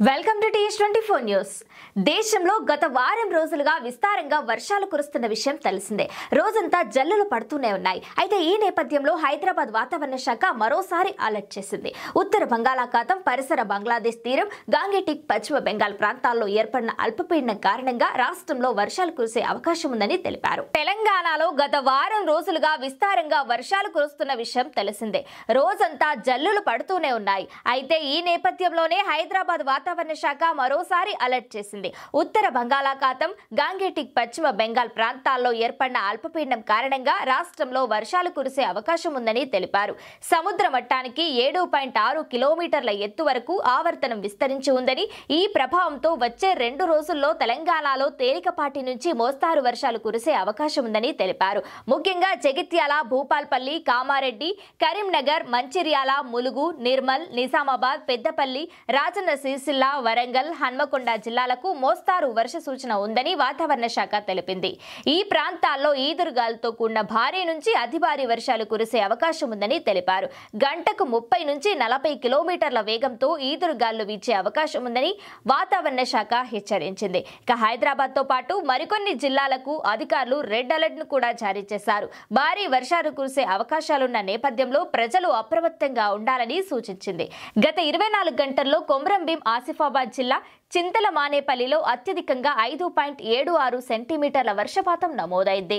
Welcome to TS twenty four news. దేశంలో గత వారం రోజులుగా విస్తారంగా వర్షాలు కురుస్తున్న విషయం తెలిసిందే. రోజంతా జల్లులు పడుతూనే ఉన్నాయి. అయితే ఈ నేపథ్యంలో హైదరాబాద్ వాతావరణ శాఖ మరోసారి అలర్ట్ చేసింది. ఉత్తర బంగాళాఖాతం పరిసర బంగ్లాదేశ్ తీరం గాంగేటిక్ పశ్చిమ బెంగాల్ ప్రాంతాల్లో ఏర్పడిన అల్పపీడనం కారణంగా రాష్ట్రంలో వర్షాలు కురిసే అవకాశం ఉందని తెలిపారు. తెలంగాణలో గత వారం రోజులుగా విస్తారంగా వర్షాలు కురుస్తున్న విషయం తెలిసిందే. రోజంతా జల్లులు పడుతూనే ఉన్నాయి. అయితే ఈ నేపథ్యంలోనే హైదరాబాద్ వాతావరణ శాఖ మరోసారి అలర్ట్ చేసింది. ఉత్తర బంగాళాఖాతం గాంగేటిక్ పశ్చిమ బెంగాల్ ప్రాంతాల్లో ఏర్పడిన అల్పపీడనం కారణంగా రాష్ట్రంలో వర్షాలు కురిసే అవకాశం ఉందని తెలిపారు. సముద్ర మట్టానికి ఏడు పాయింట్ ఆరు కిలోమీటర్ల ఎత్తు వరకు ఆవర్తనం విస్తరించి ఉందని ఈ ప్రభావంతో వచ్చే రెండు రోజుల్లో తెలంగాణలో తేలికపాటి నుంచి మోస్తారు వర్షాలు కురిసే అవకాశం ఉందని తెలిపారు. ముఖ్యంగా జగిత్యాల భూపాల్పల్లి కామారెడ్డి కరీంనగర్ మంచిర్యాల ములుగు నిర్మల్ నిజామాబాద్ పెద్దపల్లి రాజన్న సిరిసిల్ల వరంగల్ హన్మకొండ జిల్లాలకు మోస్తారు వర్ష సూచన ఉందని వాతావరణ శాఖ తెలిపింది. ఈ ప్రాంతాల్లో ఈదురుగాలతో కూడిన భారీ నుంచి అతి భారీ వర్షాలు కురిసే అవకాశం ఉందని తెలిపారు. గంటకు ముప్పై నుంచి నలభై కిలోమీటర్ల వేగంతో ఈదురుగాలు వీచే అవకాశం ఉందని వాతావరణ శాఖ హెచ్చరించింది. ఇక హైదరాబాద్తో పాటు మరికొన్ని జిల్లాలకు అధికారులు రెడ్ అలర్ట్ను కూడా జారీ చేశారు. భారీ వర్షాలు కురిసే అవకాశాలున్న నేపథ్యంలో ప్రజలు అప్రమత్తంగా ఉండాలని సూచించింది. గత ఇరవై నాలుగు గంటల్లో కొమరంభీం ఆసిఫాబాద్ జిల్లా చింతల మానేపల్లిలో అత్యధికంగా ఐదు పాయింట్ ఏడు ఆరు సెంటీమీటర్ల వర్షపాతం నమోదైంది.